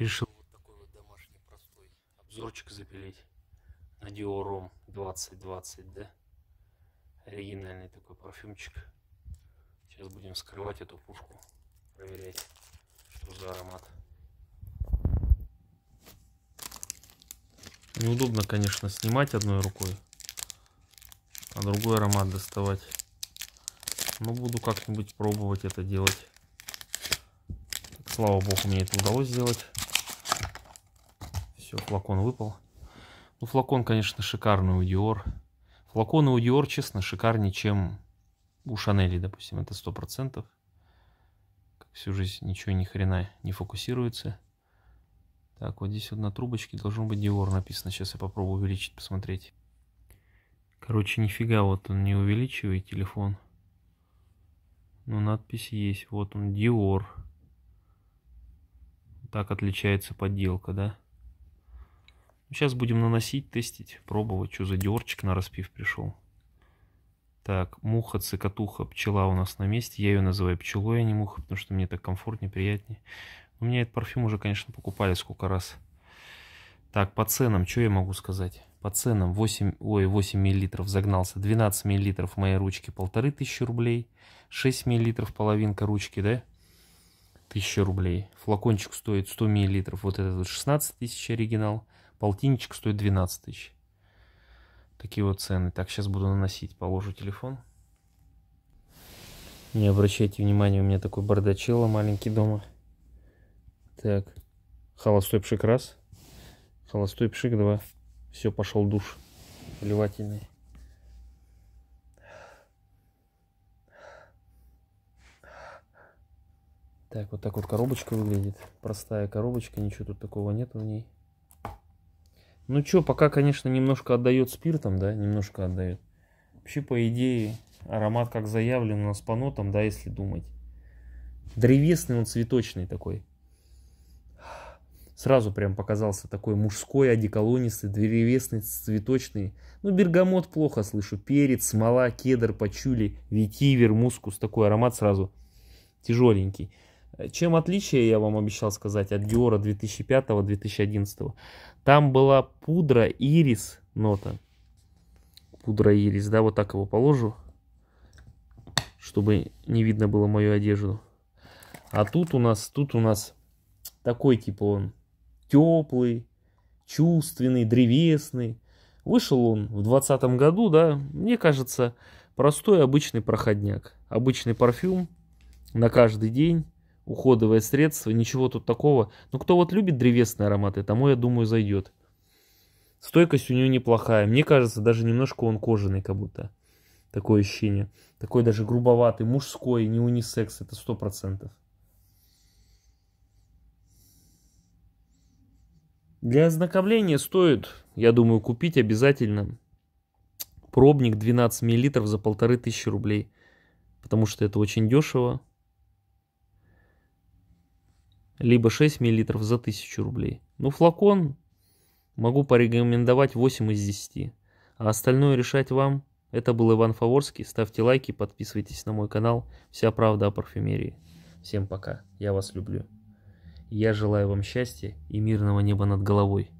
Решил вот такой вот домашний простой обзорчик запилить на Rom 2020, да? Оригинальный такой парфюмчик. Сейчас будем скрывать эту пушку, проверять, что за аромат. Неудобно, конечно, снимать одной рукой, а другой аромат доставать. Но буду как-нибудь пробовать это делать. Слава богу, мне это удалось сделать. Все, флакон выпал. Ну, флакон, конечно, шикарный у Dior. Флаконы у Dior, честно, шикарнее, чем у Шанели, допустим. Это сто процентов. Всю жизнь ничего ни хрена не фокусируется. Так, вот здесь вот на трубочке должен быть Dior написано. Сейчас я попробую увеличить, посмотреть. Короче, нифига вот он не увеличивает телефон. Но надпись есть. Вот он, Dior. Так отличается подделка, да? Сейчас будем наносить, тестить, пробовать, что за диорчик на распив пришел. Так, муха, цикатуха, пчела у нас на месте. Я ее называю пчелой, а не муха, потому что мне так комфортнее, приятнее. У меня этот парфюм уже, конечно, покупали сколько раз. Так, по ценам, что я могу сказать? По ценам 8, ой, 8 миллилитров загнался. 12 миллилитров в моей ручке полторы тысячи рублей. 6 миллилитров половинка ручки, да? 1000 рублей. Флакончик стоит 100 миллилитров. Вот этот вот 16 тысяч оригинал. Полтинничек стоит 12 тысяч. Такие вот цены. Так, сейчас буду наносить. Положу телефон. Не обращайте внимания, у меня такой бардачело маленький дома. Так, холостой пшик раз, холостой пшик два. Все, пошел душ поливательный. Так, вот так вот коробочка выглядит. Простая коробочка, ничего тут такого нет в ней. Ну что, пока, конечно, немножко отдает спиртом, да, немножко отдает. Вообще, по идее, аромат как заявлен у нас по нотам, да, если думать. Древесный он цветочный такой сразу прям показался такой мужской, одеколонистый, древесный, цветочный. Ну, бергамот плохо слышу. Перец, смола, кедр, пачули, ветивер, мускус. Такой аромат сразу тяжеленький. Чем отличие, я вам обещал сказать, от Диора 2005-2011? Там была пудра ирис нота. Пудра ирис, да, вот так его положу, чтобы не видно было мою одежду. А тут у нас, тут у нас такой типа он теплый, чувственный, древесный. Вышел он в 2020 году, да, мне кажется, простой обычный проходняк. Обычный парфюм на каждый день, уходовое средство, ничего тут такого. Но кто вот любит древесные ароматы, тому, я думаю, зайдет. Стойкость у него неплохая. Мне кажется, даже немножко он кожаный как будто. Такое ощущение. Такой даже грубоватый, мужской, не унисекс, это сто процентов. Для ознакомления стоит, я думаю, купить обязательно пробник 12 мл за полторы тысячи рублей. Потому что это очень дешево. Либо 6 мл за 1000 рублей. Ну, флакон могу порекомендовать 8 из 10. А остальное решать вам. Это был Иван Фаворский. Ставьте лайки, подписывайтесь на мой канал. Вся правда о парфюмерии. Всем пока. Я вас люблю. Я желаю вам счастья и мирного неба над головой.